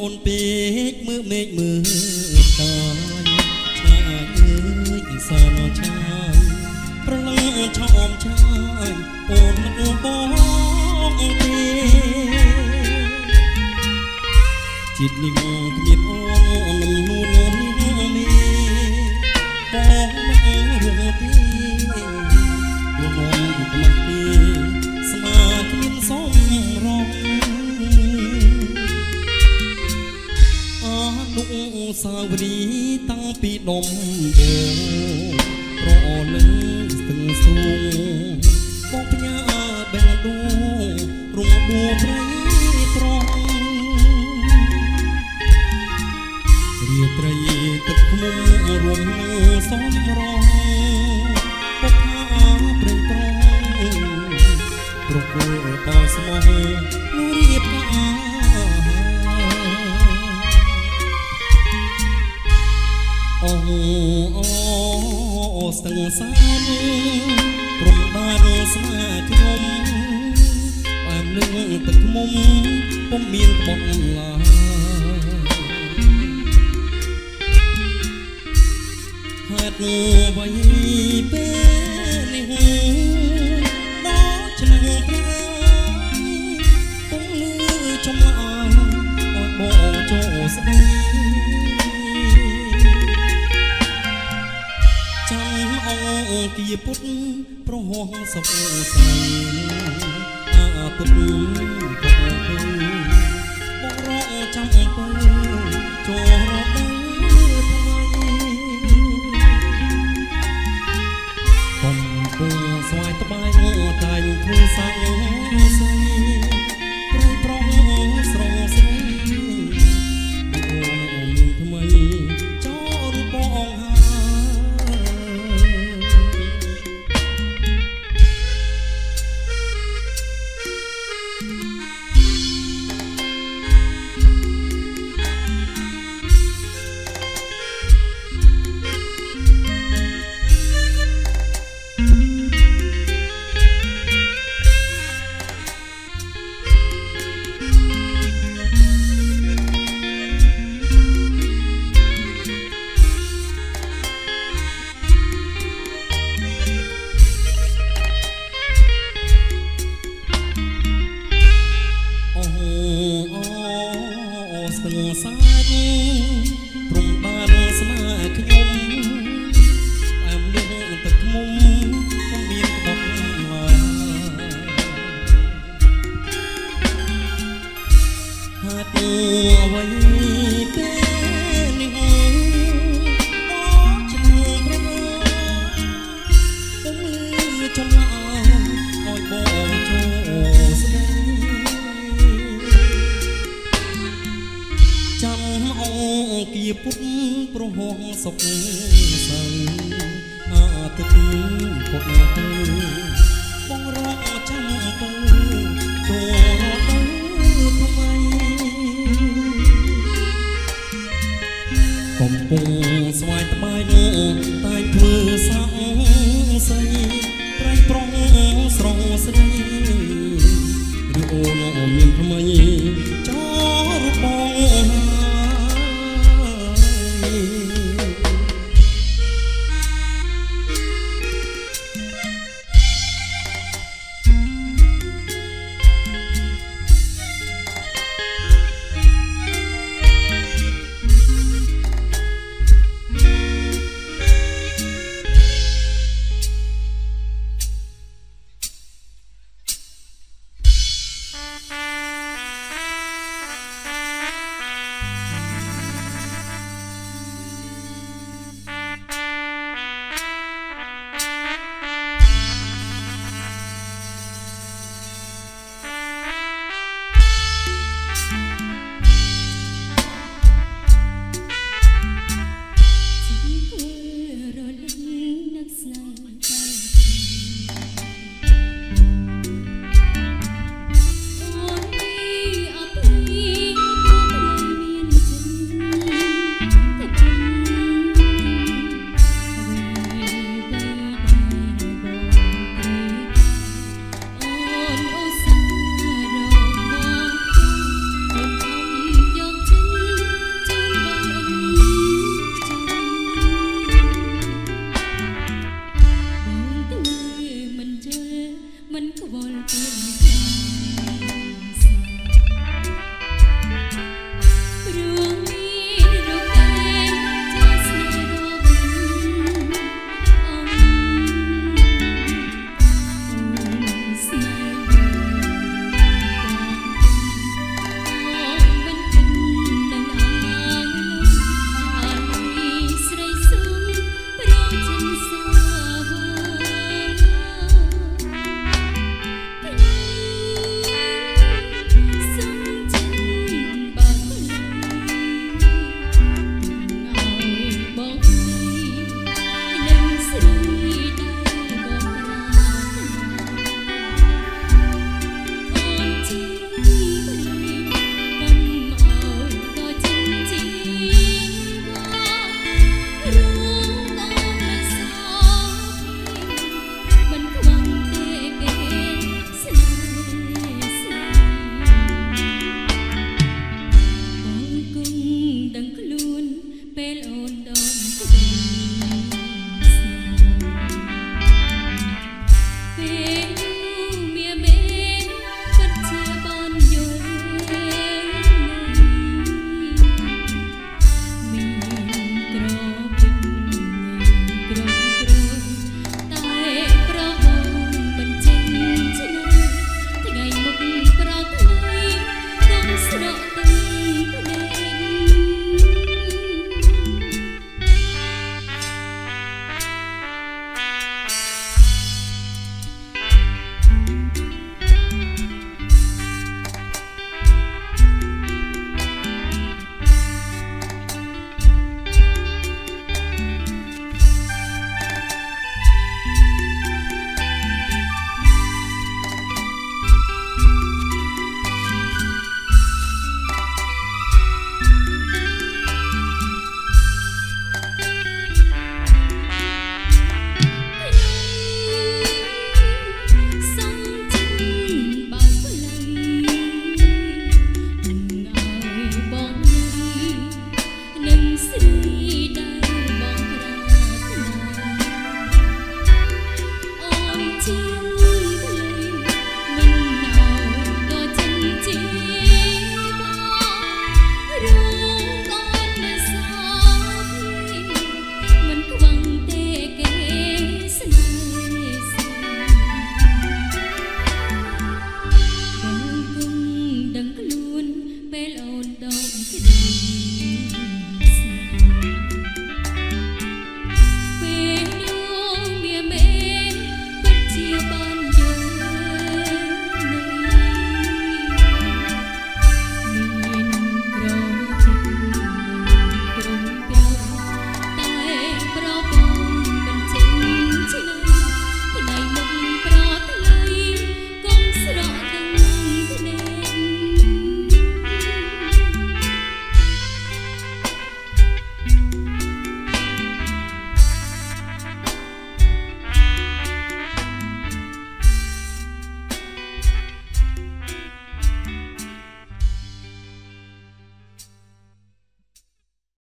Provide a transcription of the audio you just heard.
អូនពេកមើលមេឃមើលតាយឆ្ងាយអើយសនឆាយប្រលឹងឆោមឆាយអូនមិនបងទេចិត្តនេះមក បូរប្រលឹងស្ទឹងសួងបងផ្ញើបែងដួងរំដួលព្រៃត្រង់រាត្រីទឹកភ្នំរួមសំរង ពុំមានក្បត់ឡាហេតុអ្វីពេលនេះដល់ឆ្នាំក្រោយពុំលឺចំឡាឲ្យបងចូលស្ដីចាំអង្គគាពុទ្ធប្រហោះសុខស័យអាពុទ្ធ ពុំលឺចំឡាយឲ្យបងចូលស្ដីចាំអង្គគាពុទ្ធប្រហោះសុខសៅអាទិត្យពុទ្ធទៅ ឬអូនមានថ្មីចូ